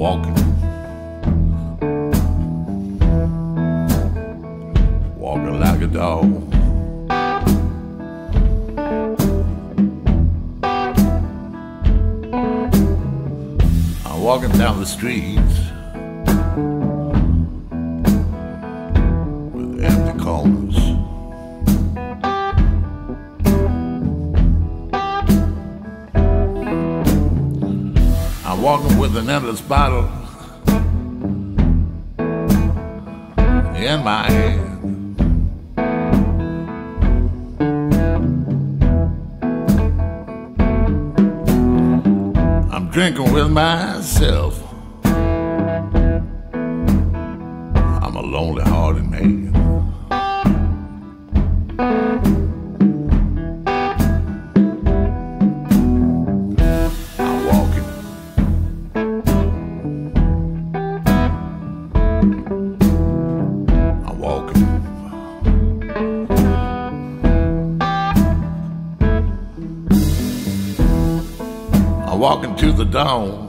walking. Walking like a dog. I'm walking down the streets. Walking with an endless bottle in my hand. I'm drinking with myself. I'm a lonely hearted man. Walking to the dawn.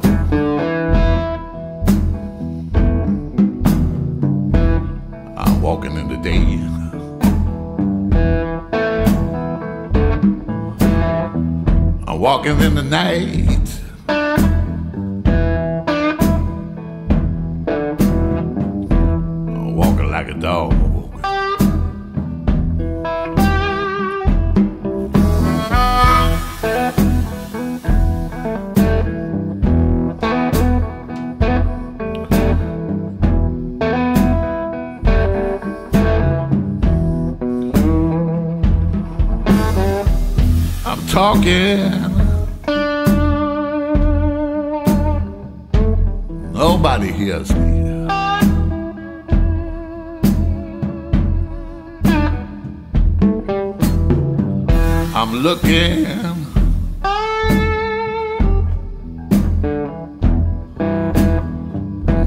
I'm walking in the day. I'm walking in the night. I'm walking like a dog. Talking. Nobody hears me. I'm looking.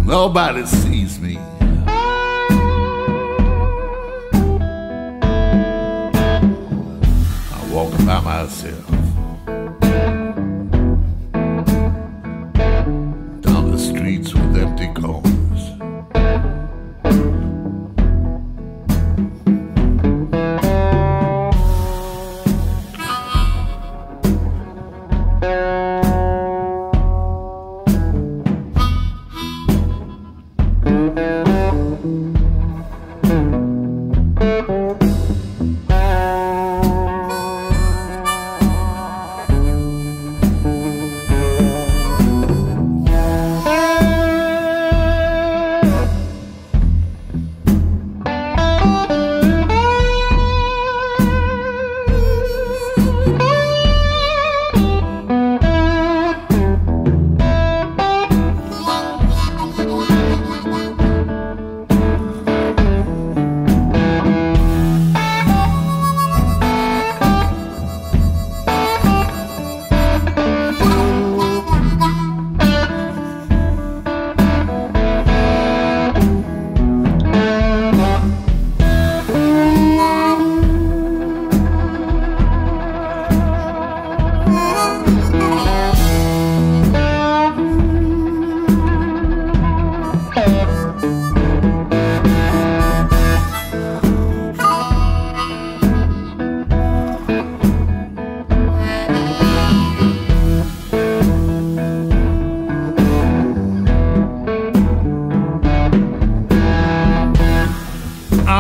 Nobody sees me.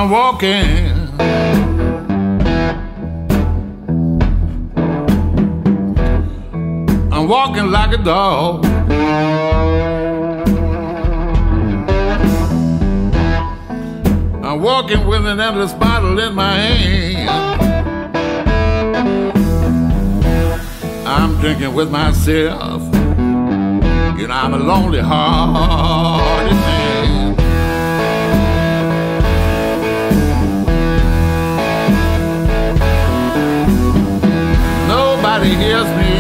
I'm walking. I'm walking like a dog. I'm walking with an endless bottle in my hand. I'm drinking with myself. You know, I'm a lonely hearted man. Nobody hears me.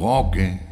Walking, walking